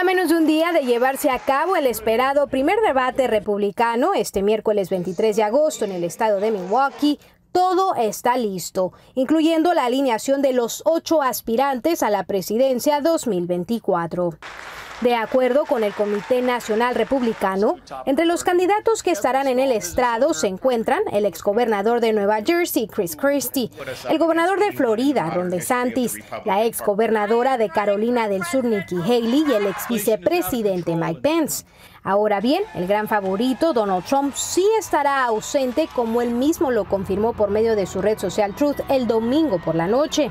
A menos de un día de llevarse a cabo el esperado primer debate republicano este miércoles 23 de agosto en el estado de Milwaukee, todo está listo, incluyendo la alineación de los ocho aspirantes a la presidencia 2024. De acuerdo con el Comité Nacional Republicano, entre los candidatos que estarán en el estrado se encuentran el exgobernador de Nueva Jersey, Chris Christie, el gobernador de Florida, Ron DeSantis, la exgobernadora de Carolina del Sur, Nikki Haley, y el ex vicepresidente Mike Pence. Ahora bien, el gran favorito, Donald Trump, sí estará ausente, como él mismo lo confirmó por medio de su red social Truth el domingo por la noche.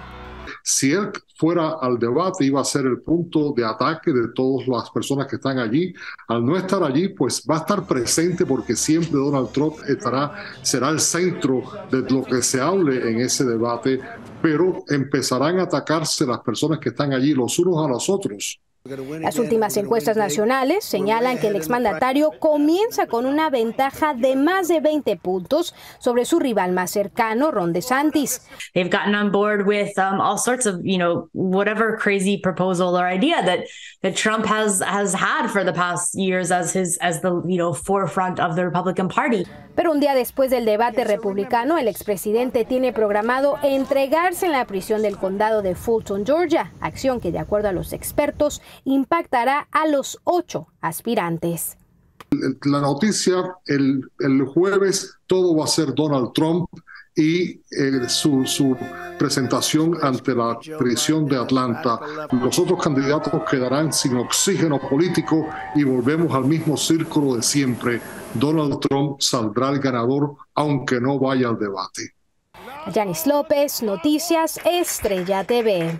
Si él fuera al debate, iba a ser el punto de ataque de todas las personas que están allí. Al no estar allí, pues va a estar presente porque siempre Donald Trump estará, será el centro de lo que se hable en ese debate, pero empezarán a atacarse las personas que están allí los unos a los otros. Las últimas encuestas nacionales señalan que el exmandatario comienza con una ventaja de más de 20 puntos sobre su rival más cercano, Ron DeSantis. They've gotten on board with um, all sorts of, you know, whatever crazy proposal or idea that that Trump has has had for the past years as his as the, you know, forefront of the Republican Party. Pero un día después del debate republicano, el expresidente tiene programado entregarse en la prisión del condado de Fulton, Georgia, acción que de acuerdo a los expertos impactará a los ocho aspirantes. La noticia, el, el jueves todo va a ser Donald Trump y eh, su, su, presentación ante la prisión de Atlanta. Los otros candidatos quedarán sin oxígeno político y volvemos al mismo círculo de siempre. Donald Trump saldrá el ganador aunque no vaya al debate. Yanis López, Noticias Estrella TV.